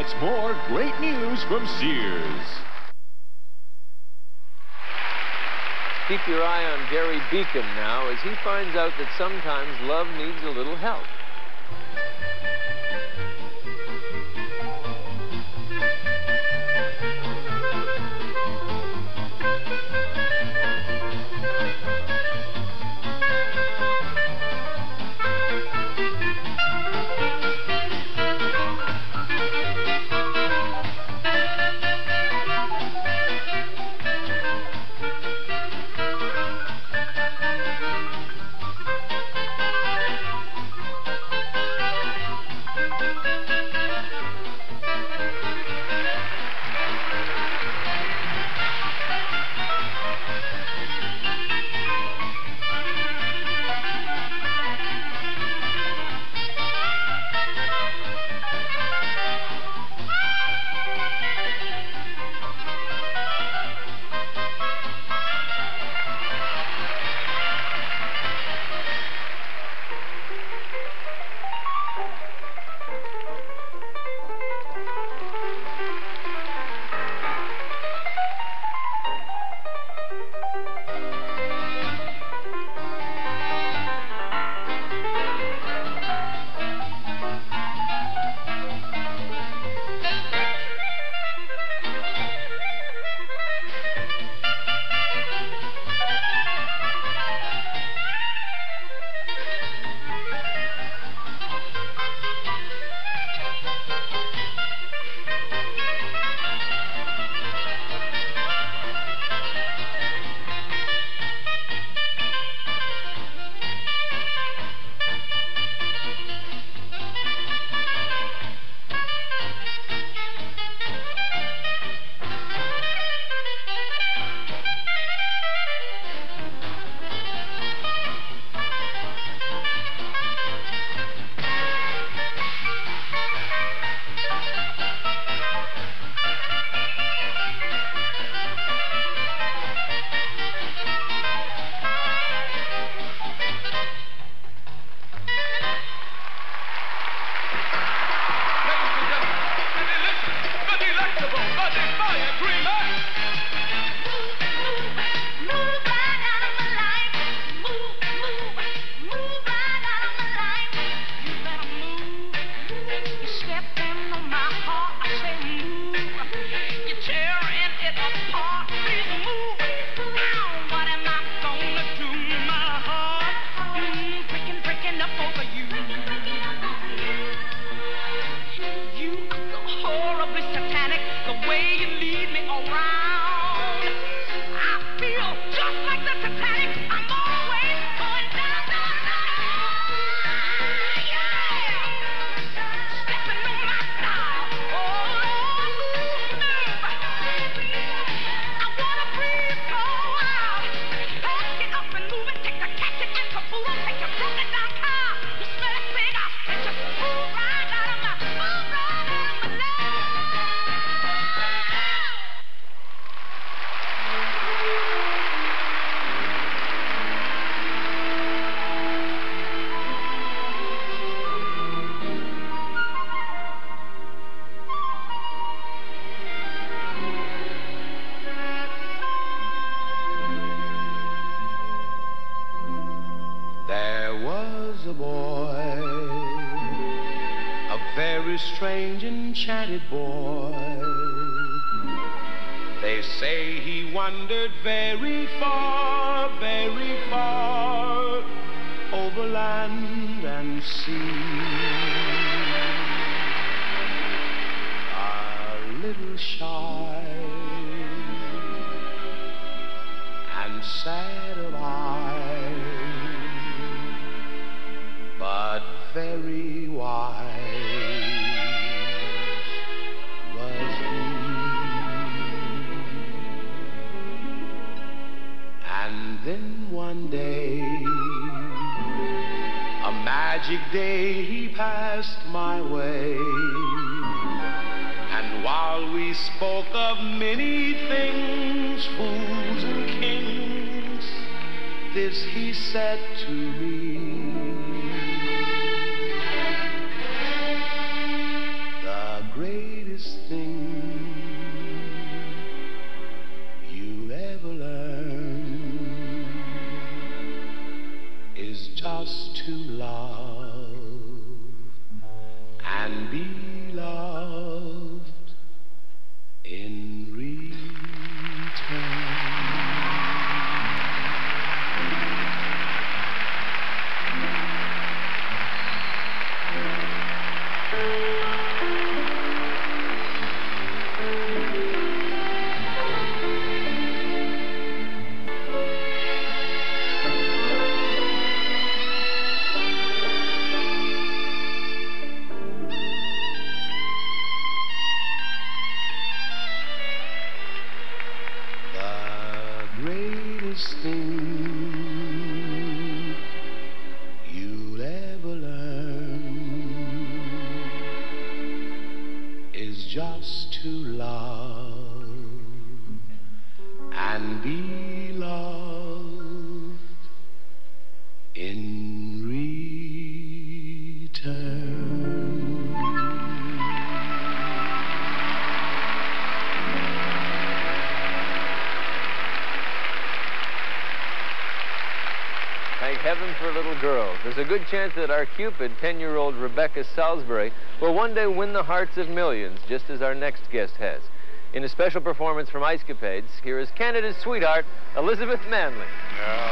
That's more great news from Sears. Keep your eye on Gary Beacom now as he finds out that sometimes love needs a little help. Strange enchanted boy. They say he wandered very far, very far over land and sea. A little shy and sad of eye, but very wise. Day, a magic day, he passed my way. And while we spoke of many things, fools and kings, this he said to me. The greatest thing just to love. And be just to love. And be heaven for little girls. There's a good chance that our Cupid, 10-year-old Rebecca Salisbury, will one day win the hearts of millions, just as our next guest has. In a special performance from Ice Capades, here is Canada's sweetheart, Elizabeth Manley. Yeah.